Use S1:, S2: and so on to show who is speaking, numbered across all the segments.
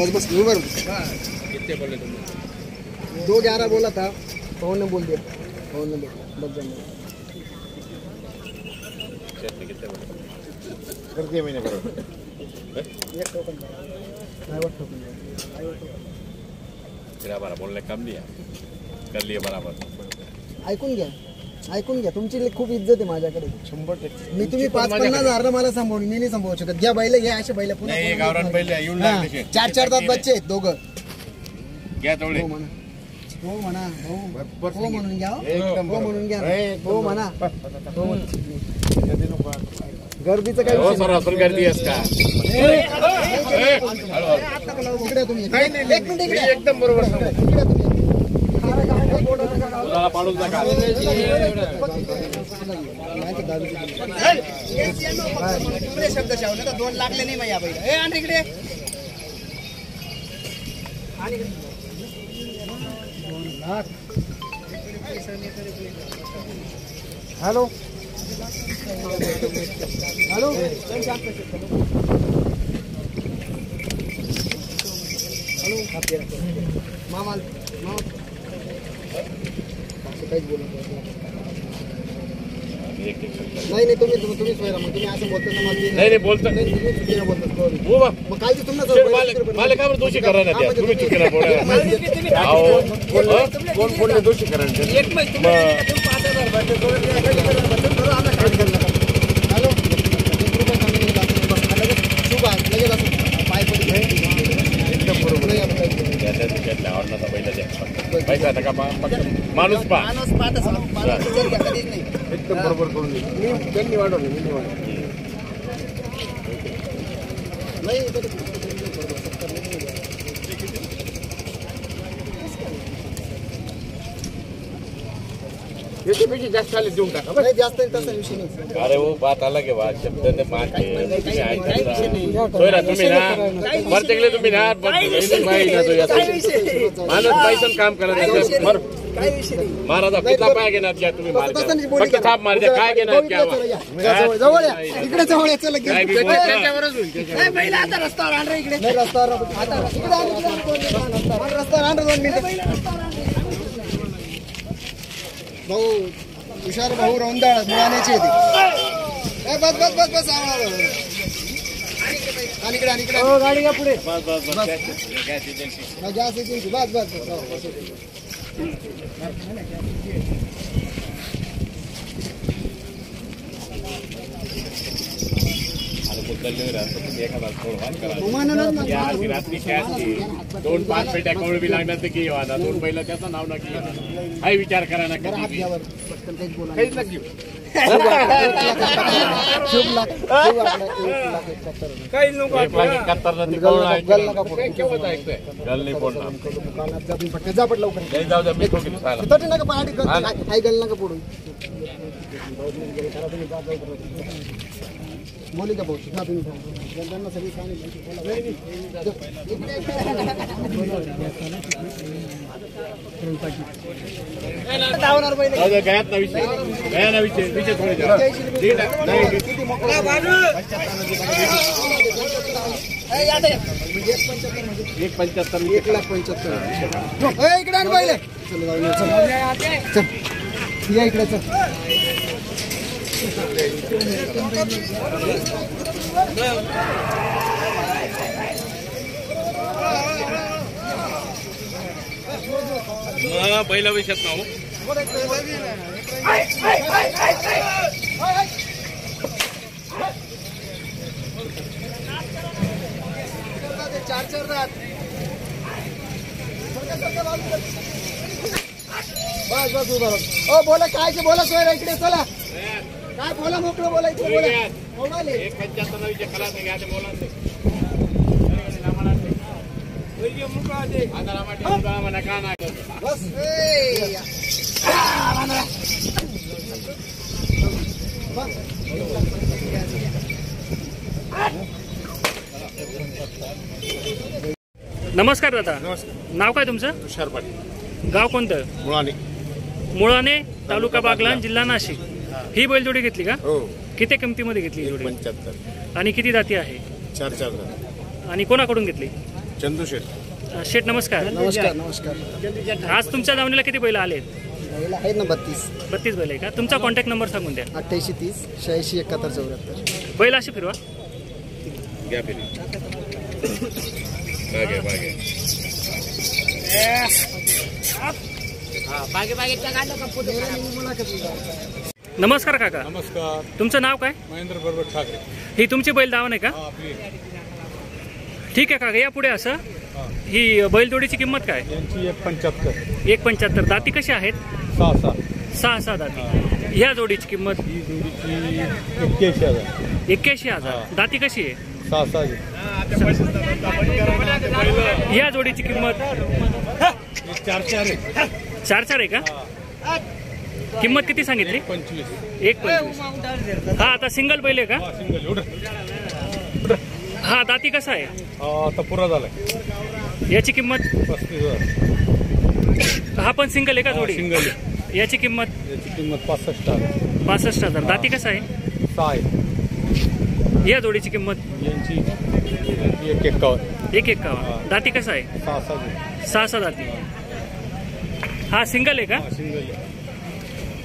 S1: बस बस.
S2: कितने बोले तुमने?
S1: दो ग्यारह बोला था पवन ने बोल दिया? पवन ने बोल?
S2: कितने
S3: कर दिया मैंने करो
S1: एक टोकन ड्राइवर टोकन
S2: फिर बोलने कम दिया? कर लिए बराबर
S1: ऐकून घ्या ऐकून घ्या तुमची खूप इज्जत आहे माझ्याकडे
S3: शंभर टक्के
S1: मी तुम्ही पाच पन्नास हजार मला सांभाळून मी नाही सांभाळू शकत घ्या बैल घ्या असे बैल पुन्हा
S3: नाही गावरान येऊन
S1: हा,
S3: लागले.
S1: चार चार तास बच्चे आहेत दोघं
S3: घ्या तेवढे
S1: हो म्हणा हो म्हणा हो हो म्हणून घ्या हो. हो म्हणून घ्या हो म्हणा हो म्हणा. गर्दीचं
S2: हो
S1: विषय
S2: सर का
S1: नाही. इकडे तुम्ही एक मिनिट इकडे
S3: एकदम बरोबर
S1: इकडे तुम्ही
S2: तुला पाडून नका
S1: शब्द शावले तर दोन लागले नाही मग बैल इकडे हॅलो. हॅलो. हॅलो. मामा मामा असं काहीच बोलू नका.
S2: एक एक मिनिट.
S1: नाही नाही तुम्ही तुम्ही तुम्ही स्वयं मग तुम्ही असं बोलता ना मला
S2: नाही नाही बोलता
S1: नाही तुम्ही.
S2: हो बा
S1: मग तुम्हाला
S2: माले का बरं दोषी करा ना त्या तुम्ही चुकीला बोला अहो?
S3: कोण कोण दोषी
S1: एकदम बरोबर
S2: त्या- त्या दिवसातल्या आवडणाचा पहिला द्या पैसा नका पा फक्त माणूस पा
S3: एकदम बरोबर करून दिली. मी त्यांनी वाढवलं मी नाही वाढवलं याच्यापेक्षा जास्त आले देऊन टाका बस.
S1: नाही जास्त तसा विषय नाही.
S2: अरे वो बात अलग आहे बा शब्द ने मारते तुम्ही ऐकत राहा. सोयरा तुम्ही ना. प्रत्येकले तुम्ही ना. बाई ना तो याचा माणूस पैसन काम करत. मर महाराजा किती पाय घेणार घ्या तुम्ही मार
S1: तसं नाही बोलू
S2: फक्त
S1: का?
S2: थाप मार द्या काय घेणार घ्या
S1: जवळ या. जवळ- जवळ या. इकडे जवळ या चला
S2: काय बी बोलू नका.
S1: नाही रस्त्यावर आण रे इकडे. आता इकडे आण, इकडे आण, दोन मिनिटं. आण, रस्त्यावर आण रे दोन मिनिटं. भाऊ हुशार भाऊ रौंदाळ मुळाण्याची ए, बस बस बस बस आवा, आवा, आवा. आणि इकडे आणि इकडे गाडी का पुढे
S2: बस बस बस गॅस- गॅस एजन्सी.
S1: बस बस बस
S2: करा. रात्री काय असते? दोन पाच पेट्या बी लागणार तर की वादा दोन पहिला त्याचं नाव नक्की हाय विचार करा ना
S1: काहीच बोला
S3: काहीच नका घेऊ.
S1: शुभ लाख शुभ लाख शुभ आपलं एक लाख एकाहत्तर हजार.
S2: कत्तरला ती
S1: गल
S2: कवळ
S1: नका-
S2: ऐकू
S1: गल
S2: नका.
S1: नका फोडू.
S2: केव्हाच ऐकतोय गल नाही बोलणार
S1: दुकानात जा तुम्ही पटकन जा पट लवकर.
S2: नाही जाऊ द्या मी.
S1: तरी बोली का भाऊ जा तुम्ही त्यांना सगळी सांगितलं
S2: गयात ना विषय गया ना विषय विषय थोडे. नाही,
S1: एक पंच्याहत्तर
S2: एक
S1: लाख पंच्याहत्तर इकडे पहिले. चल या इकडे चल
S2: पहिला विषयात ना हो.
S1: चार चार रात बस बस उभा बोला काय बोला सोय इकडे चला. काय बोला मोकळं बोला. इकडे बोला मोबाईल.
S2: एक पंच्याहत्तर नाही? घ्या बोला.
S4: नमस्कार दादा.
S3: नमस्कार.
S4: नाव काय तुमचं?
S3: तुषार पाटील.
S4: गाव कोणतं?
S3: मुळाने.
S4: मुळाने तालुका बागलाण जिल्हा नाशिक. ही बैलजोडी घेतली का?
S3: हो.
S4: किती किमतीमध्ये घेतली ही जोडी?
S3: पंच्याहत्तर
S4: आणि किती जाती आहे?
S3: चार चार
S4: आणि कोणाकडून घेतली?
S2: चंदू शेठ.
S4: अ, शेठ नमस्कार.
S1: नमस्कार नमस्कार.
S4: आज तुमच्या दावणीला किती बैल आले
S1: बैल आहेत ना बत्तीस.
S4: बत्तीस बैल आहे का? तुमचा कॉन्टॅक्ट नंबर सांगून द्या.
S1: अठ्ठ्याऐंशी तीस शहाऐंशी एकाहत्तर चौऱ्याहत्तर.
S4: बैल अशी फिरवा.
S2: घ्या फिरी बागे बागे
S4: नमस्कार काका.
S5: नमस्कार.
S4: तुमचं नाव काय?
S5: महेंद्र बरोबर ठाकरे.
S4: ही तुमची बैल दावण आहे का?
S5: हा
S4: ठीक आहे काका या पुढे असं. ही. बैलजोडीची किंमत काय?
S5: यांची एक पंच्याहत्तर.
S4: एक पंच्याहत्तर. दाती कशी आहेत?
S5: सहा सहा.
S4: सहा सहा दाती. ह्या जोडीची किंमत?
S5: ही जोडीची एक्क्याऐंशी हजार.
S4: एक्क्याऐंशी हजार. दाती कशी आहे?
S5: सहा सहा
S4: ह्या जोडीची किंमत?
S5: चार चार आहे.
S4: चार चार आहे का? किंमत किती सांगितली?
S5: पंचवीस.
S4: एक पंचवीस. हा आता सिंगल बैल आहे का?
S5: हा सिंगल एवढं.
S4: हा दाती कसा आहे?
S5: हा आता पुरा झालाय
S4: याची किंमत?
S5: पस्तीस हजार.
S4: हा पण सिंगल आहे का
S5: हा,
S4: जोडी?
S5: सिंगल आहे.
S4: याची किंमत?
S5: याची किंमत पासष्ट हजार.
S4: पासष्ट हजार. दाती कसा आहे?
S5: सहा आहे.
S4: या जोडीची किंमत?
S5: यांची यांची एक एक्कावन्न.
S4: एक एक का दाती कसा आहे?
S5: सहा सहा.
S4: सहा सहा दाती. हा सिंगल आहे का?
S5: सिंगल आहे.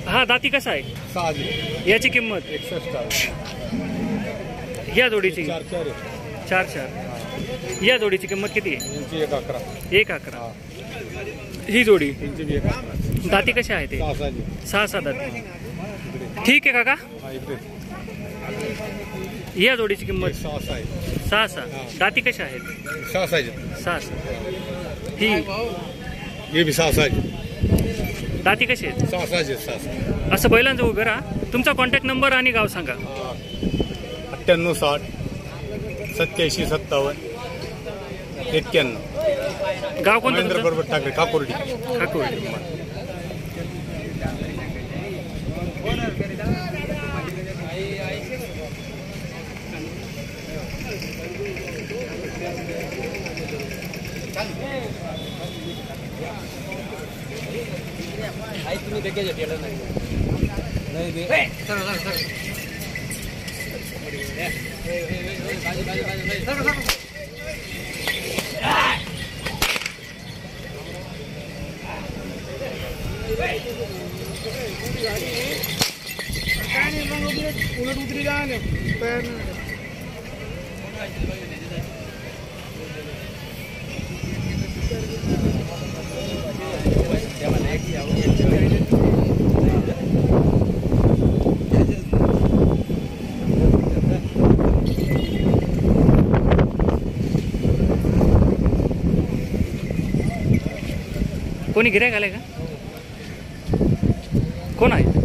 S4: हा दाती कसा आहे. याची किंमत?
S5: एकसष्ट
S4: या जोडीची
S5: चार चार आहे.
S4: चार चार. या जोडीची किंमत किती आहे?
S5: यांची एक अकरा.
S4: एक अकरा. ही. जोडी?
S5: बी एक अकरा.
S4: दाती कशी आहे ते?
S5: सहा सहा
S4: दाती. ठीक आहे काका.
S5: हा इकडे.
S4: या जोडीची किंमत?
S5: सहा सहा आहे.
S4: सहा सहा दाती कशा आहेत?
S5: सहा सहा.
S4: सहा सहा ही?
S5: हे बी सहा.
S4: दाती कशी आहेत? असं बैलांचं उभं राहा. तुमचा कॉन्टॅक्ट नंबर आणि गाव सांगा.
S5: अठ्ठ्याण्णव साठ सत्याऐंशी सत्तावन्न एक्क्याण्णव.
S4: गाव कोणतं
S5: महेंद्र
S4: तुमचं?
S5: बरोबर Thackeray ठाकुर्डी
S4: Thakur Ahí tú ni te que
S1: pierdas nadie. Muy bien.
S6: ¡Eh! कोणी गिरायक आले का? कोण आहे?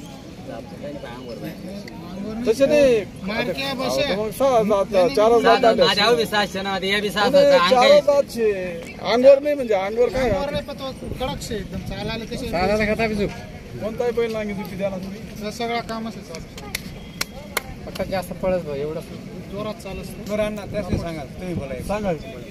S5: तसे नाही.
S6: मारक्या बसे.
S7: माझ्या बी सहाशे ना सहाशे अंगाई
S5: अंगवर नाही म्हणजे अंगवर काय
S6: वर नाही पण तो कडक शे एकदम. चालायला कसे
S5: कोणताही बैल नाही तुम्ही.
S6: सगळा काम असे चालू
S1: फक्त जास्त पळत एवढं.
S6: जोरात चालत
S5: सांगा तुम्ही बोला सांगा.
S7: बोला ना बोला तुम्ही बोला ना तुम्ही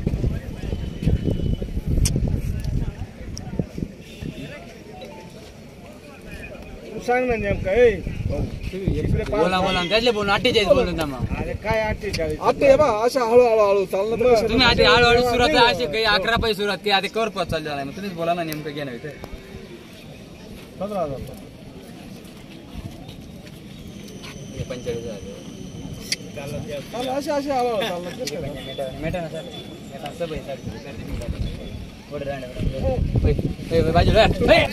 S5: सांग ना नेमका ए. इकडे पाच-
S7: बोला बोला त्यातले बोलून अठ्ठेचाळीस बोलून
S5: अरे काय अठ्ठेचाळीस आता हे बा अशा हळू हळू हळू चाललं तर?
S7: तुम्ही आधी हळूहळू सुरुवात असे काही अकरा पैसे सुरुवात की आधी कवर पाच चालू झाला मग तुम्हीच बोला ना नेमकं घेणं इथे
S5: पंधरा हजार.
S7: पंचेचाळीस झाले
S5: चाललं अशा अशा हळू हळू चाललं कसं काय?
S7: मेटा ना सर. मेटा सब आहे सर पुढे राहणार बाजूला. ए!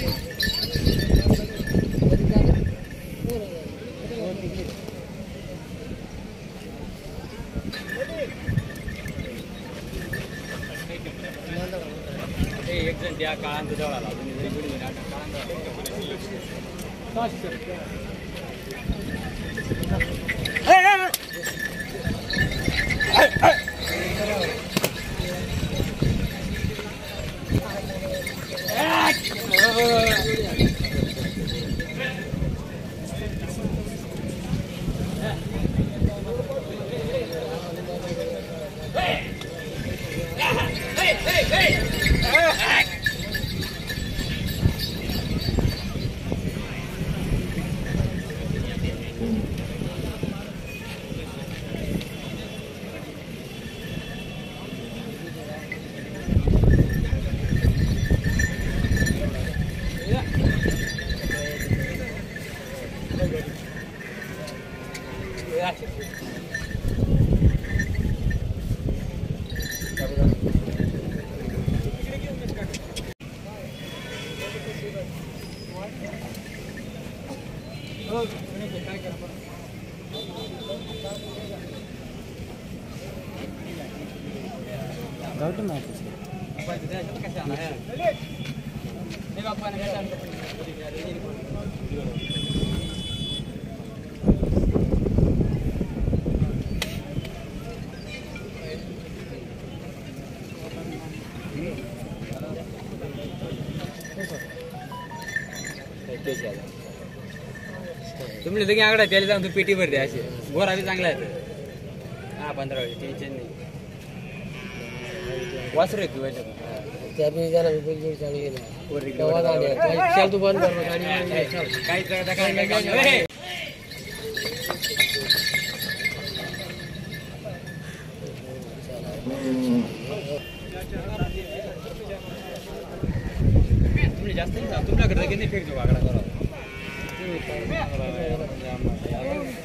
S7: ए, एक जण द्या तुम्ही लगेच आकडा त्याला जाऊन तू पेटी भरते असे गोरा बी चांगला आहे हा पंधरा वेळेस टेन्शन नाही वासरू आहे तू याच्यात.
S8: त्या बी जरा बिलकुल चांगली नाही. चल तू बंद कर.
S7: काही नाही नाही. जास्त नाही. तुमच्याकडे किती फेकतो वाकडा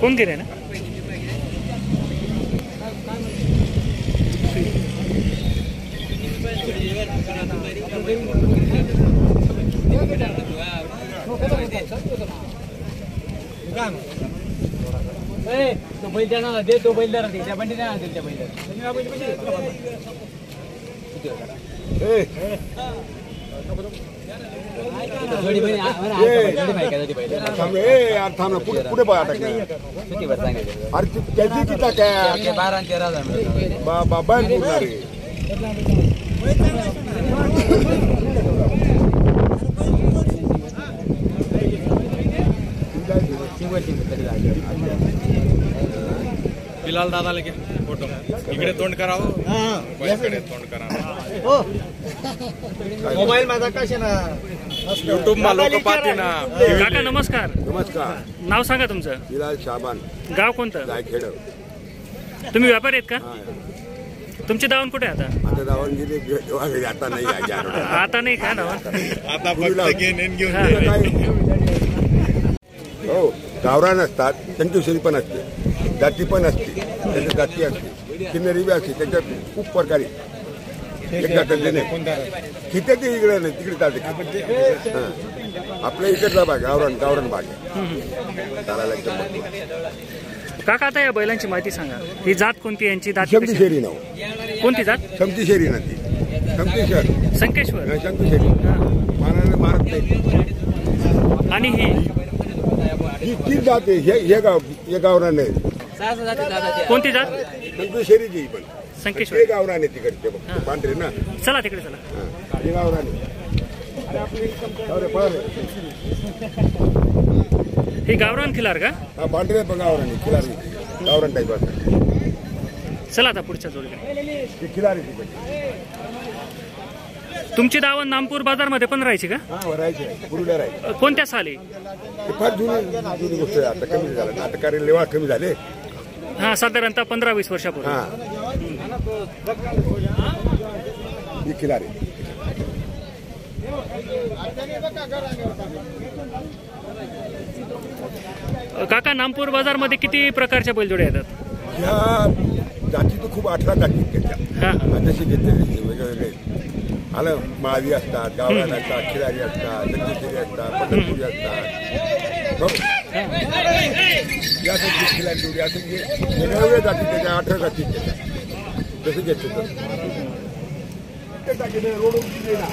S4: कोण गिरे ना
S7: तो बैल त्यांना दे तो बैल द्या त्या बंडी द्या त्या बैल
S5: थांब पुढे बघा अरे त्याची किती काय
S7: बारा तेरा.
S5: बिलाल दादाला घे फोटो. इकडे तोंड करावं. इकडे तोंड करावं.
S1: मोबाईल माझा कशा ना
S5: युट्यूब मा लोक पाहते ना.
S4: काका नमस्कार.
S9: नमस्कार.
S4: नाव सांगा तुमचं.
S9: बिलाल शाबान.
S4: गाव कोणतं?
S9: जायखेड
S4: तुम्ही व्यापारी आहेत का? तुमची दावण कुठे आहे आता?
S9: आता दावणगिरी गे- आता नाही आहे चार वेळा.
S4: आता नाही का दावण?
S5: आता फक्त घेऊन
S4: हा.
S5: दे.
S9: काय? हो गावरान असतात चंचुसरी पण असते जाती पण असते त्याच्यात जाती असते किन्नरी बी असते त्याच्यात खूप प्रकारे एक जातीतले नाही तिथे ते इकडे नाही तिकडे हां. आपल्या इकडचा भाग गावरान गावरान भाग आहे. चालायला एकदम.
S4: काका आता या बैलांची माहिती सांगा. ही जात कोणती आहे? यांची दात
S9: शमती शेरी नाव.
S4: कोणती जात?
S9: शमती शेरी ना ती. शमती शहर
S4: संकेश्वर
S9: शमती शेरी मारायला मारत नाही.
S4: आणि ही?
S9: ही तीच जाते हे हे गाव हे गावरान आहे.
S7: जाती ते.
S4: कोणती जात?
S9: शमती शेरीची ही पण.
S4: संकेश्वर
S9: हे गावरान तिकडचे बघ पांढरे ना.
S4: चला तिकडे चला.
S9: हा, हे गावरान.
S4: ही खिलार का?
S9: हा पांढरे पण गावरान खिलारी गावरान टाईप
S4: चला आता पुढच्या जोडीकडे
S9: ही खिलारी
S4: तुमची दावण नामपूर बाजारमध्ये पण राहायची का?
S9: हा राहायचे
S4: कोणत्या साली?
S9: ते फार जुनी जुनी गोष्ट आता कमी झालं. आता कारण लेवा कमी झाले.
S4: हा साधारणतः पंधरा वीस वर्षापूर्वी.
S9: खिलारी
S4: अ, काका नामपूर बाजारमध्ये किती प्रकारच्या बैलजोड्या येतात?
S9: ह्या जाती तर खूप अठरा जाती त्याच्या.
S4: हा हा.
S9: जसे घेतले तसे वेगवेगळे आलं माळी असतात गावरान असतात खिलारी असतात दंडेश्वरी असतात पंढरपुरी असतात. हो. यासाठी खिलारी जोडी असं जे वेगवेगळ्या जाती त्याच्या अठरा जाती त्याच्या. जसे घेतले तसं ते टाकीने रोड उंची नाही ना.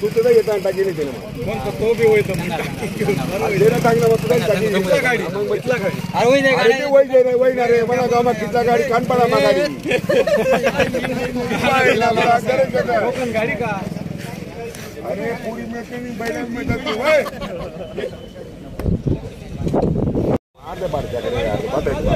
S9: तू तुझा येता टाकीने केलं मग
S5: कोणतं तो बी होय तो म्हणता.
S9: तेरा चांगला मग तुझा टाकीने
S5: कुठला गाडी?
S9: मग
S5: कुठला गाडी?
S7: अरे वही नाही
S9: अरे
S7: गाडी.
S9: ते वय जे नाही वय ना रे मला गावात किती गाडी कानपाडा मा गाडी बाईला मला गरज आहे का?
S5: कोकण गाडी का
S9: अरे पुरी मेकॅनिक बैला मिळतात तू, वय. अर्ध्या बारक्याकडे यार, बाटायची, बाटायची.
S5: हो मी काय म्हणतो,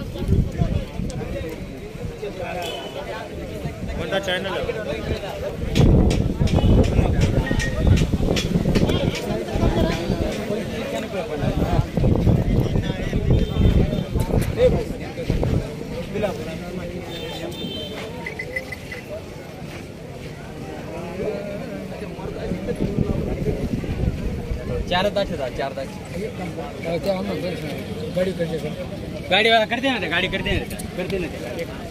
S5: कोणता चॅनल
S7: चार दात आहेत, चार दात
S8: गाडी करते का
S7: गाडी करते ना ते गाडी करते ना ते. करते ना ते गाडी.
S4: वजन
S7: ए, इकडे वळ, दांडे, जाऊ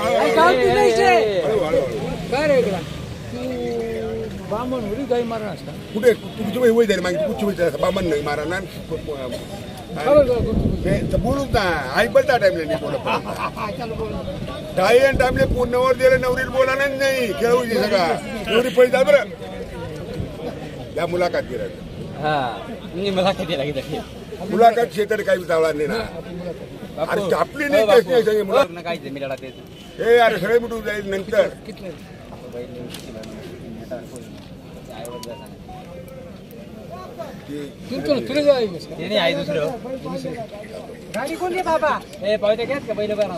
S9: हळू.
S8: काय रे इकडं? तू बामण मारण असता
S9: कुठे? तुमची वय वय झाली माहिती कुठची वय बाबा नाही मारा ना बोलूच ना आई बोलता टाइमला नाही बोलत. काही टाइमले पूर्णवर दिलं नवरीला बोला नाही. खेळू दे सगळा. नवरी पैसे द्या बरं. या मुलाखत दिला
S7: हा मी मला किती लागेल
S9: मुलाखत शेतात काही चावला नाही ना आपली नाही तेच नाही सगळे मुला
S7: काय ते मिळाला ते
S9: हे अरे सगळे मिटून जाईल नंतर.
S8: गाडी कोणती बाबा?
S7: ए पावते घ्यात का पहिलं बरं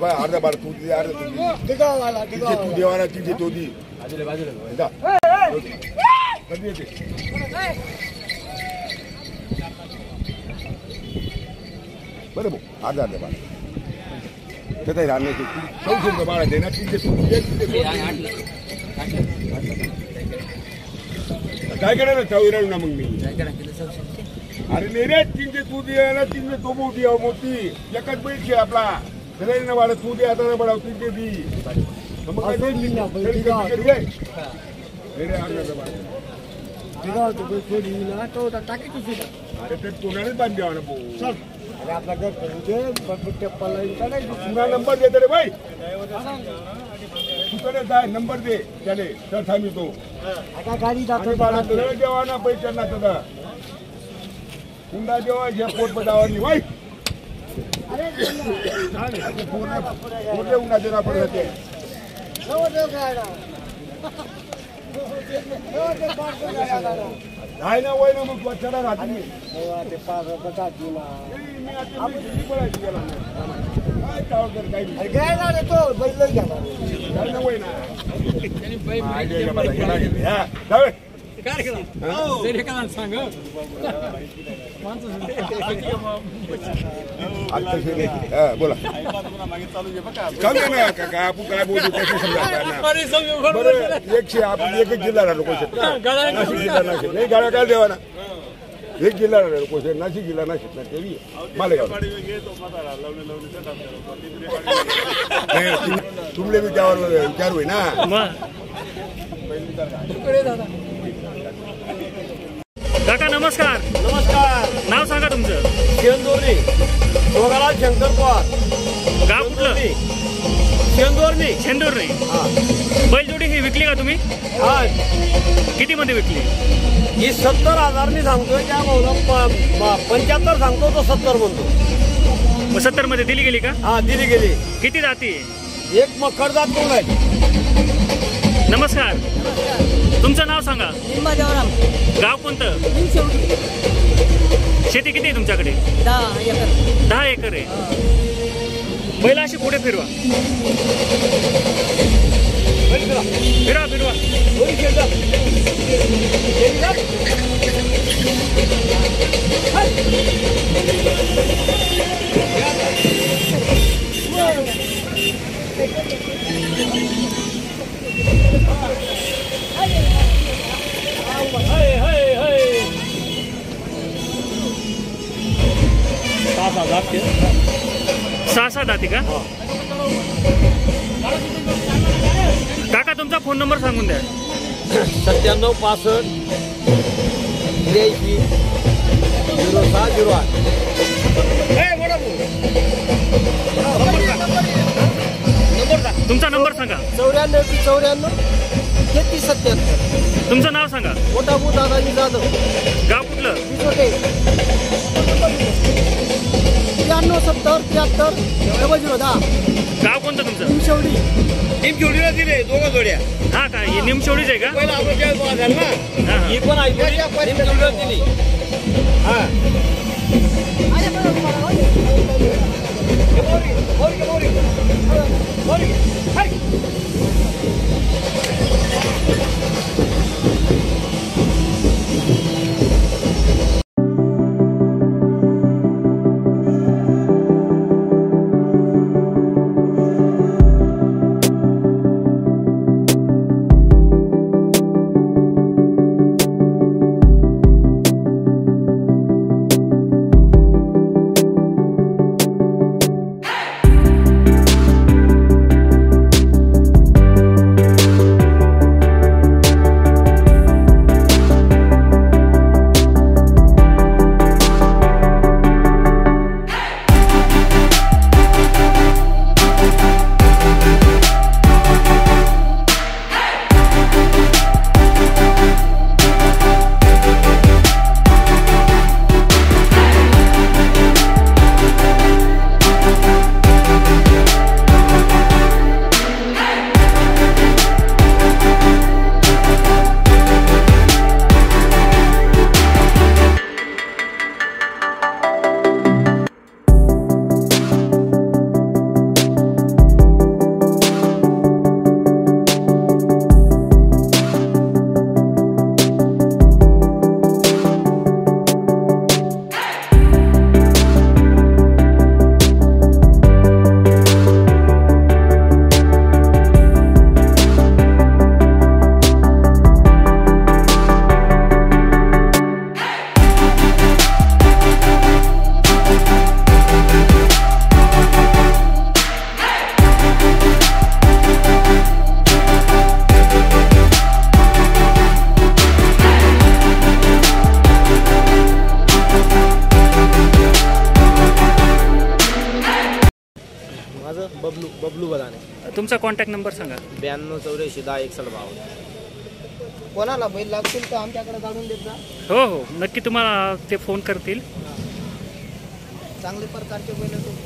S9: बा, अर्धा बार तू दे, अर्धा तू दे. तिचे तू देवाला तिचे तो दी.
S7: बाजूला बाजूला.
S9: जा. कधी येते? हजार दे बाळा त्याचा राहण्याची चौशे रुपये बाळा दे ना तीनशे तीनशे काय चवी राहू ना मग मी. अरे नाही रे तीनशे तू दे ना तीनशे तो मोठी आहे मोठी एकच बैठे आपला. त्याला ना वाढत तू दे आता बडाव तीनशे दी मग काय ते तीनशे- तरी कमी करी रे. नाही रे, तर बाळा. अरे ते कोणालाच बांधली ना भाऊ
S10: आपला घर करू दे टेप्पल
S9: पुन्हा नंबर दे रे बाई तुकडे जाय नंबर दे त्याने तर सांगितो
S10: आता गाडी
S9: आणि बाळा जेव्हा ना पैशांना तुला हुंडा जेव्हा हे पोट बजावणी वाई पूर्ण पूर्ण उन्हाचे ना पडत ते नाही ना वय ना मग चढा राहते.
S10: ते पाच बटाटी तो बैल
S9: आपण काय समजा एकशे आपण एकच जिल्हा राहिलो नाशिक नाही गाड्या काय देवा ना एक जिल्हा राहिलो कोशे नाशिक जिल्हा नाशिक ना तेवी मालेगाव. नाही, तुम- तुमले त्यावर विचार होई ना.
S4: काका नमस्कार.
S3: नमस्कार.
S4: नाव सांगा तुमचं.
S3: शेंदोरणी. दोघाला शंकर पवार
S4: गाव कुठलं?
S3: शेंदोरणी.
S4: शेंदूर नाही बैलजोडी ही. विकली का तुम्ही?
S3: हा.
S4: किती मध्ये विकली?
S3: ही सत्तर हजारनी सांगतोय त्या भाऊला पंच्याहत्तर सांगतो तो सत्तर म्हणतो.
S4: मग सत्तरमध्ये दिली गेली का?
S3: हा दिली गेली.
S4: किती जाती?
S3: एक मखर जात कोण आहे?
S4: नमस्कार. तुमचं नाव सांगा.
S1: देवराम
S4: गाव कोणतं? शेती किती आहे तुमच्याकडे?
S1: दहा एकर.
S4: दहा एकर आहे. बैल अशी पुढे फिरवा. सहा सहा जाती का काका तुमचा फोन नंबर सांगून द्या.
S3: सत्त्याण्णव पासष्ट त्र्याऐंशी झिरो सहा झिरो आठ.
S4: तुमचा नंबर सांगा.
S1: चौऱ्याण्णव ते चौऱ्याण्णव तेहतीस सत्याहत्तर
S4: तुमचं नाव सांगा.
S1: मोठा बू दादाजी जाधव.
S4: गाव कुठलं?
S1: पिचोटे त्र्याण्णव सत्तर त्र्याहत्तर डबल झिरो दहा.
S4: गाव कोणतं तुमचं?
S1: લીંબ
S3: છોડી નથી રે દોડો દોડ્યા
S4: હા તા એ લીંબ છોડી છે
S3: કા પહેલા આપણે ત્યાં તો ધર્મ
S4: હા એ
S3: પણ આવી ગયો લીંબ છોડી નથી હા Thank you.
S4: तुमचा कॉन्टॅक्ट नंबर सांगा.
S3: ब्याण्णव चौऱ्याऐंशी दहा एकसष्ट बावन्न.
S1: कोणाला बैल लागतील तर आमच्याकडे काढून देत जा.
S4: हो हो. नक्की तुम्हाला ते फोन करतील.
S1: चांगले प्रकारचे बैल तो